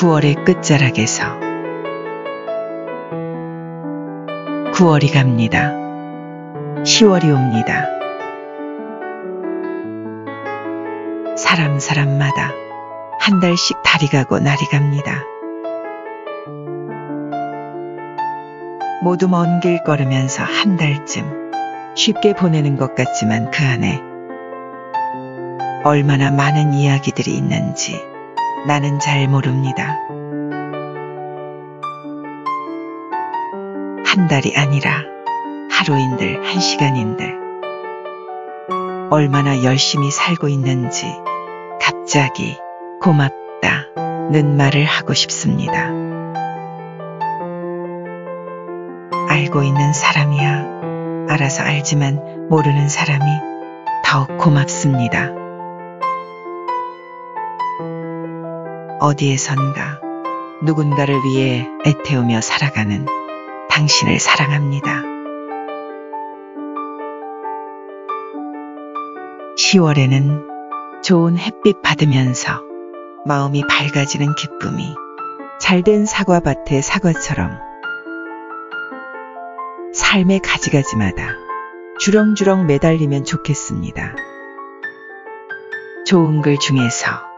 9월의 끝자락에서 9월이 갑니다. 10월이 옵니다. 사람 사람마다 한 달씩 달이 가고 날이 갑니다. 모두 먼 길 걸으면서 한 달쯤 쉽게 보내는 것 같지만 그 안에 얼마나 많은 이야기들이 있는지 나는 잘 모릅니다. 한 달이 아니라 하루인들, 한 시간인들, 얼마나 열심히 살고 있는지 갑자기 고맙다는 말을 하고 싶습니다. 알고 있는 사람이야. 알아서 알지만 모르는 사람이 더욱 고맙습니다. 어디에선가 누군가를 위해 애태우며 살아가는 당신을 사랑합니다. 10월에는 좋은 햇빛 받으면서 마음이 밝아지는 기쁨이 잘된 사과밭의 사과처럼 삶의 가지가지마다 주렁주렁 매달리면 좋겠습니다. 좋은 글 중에서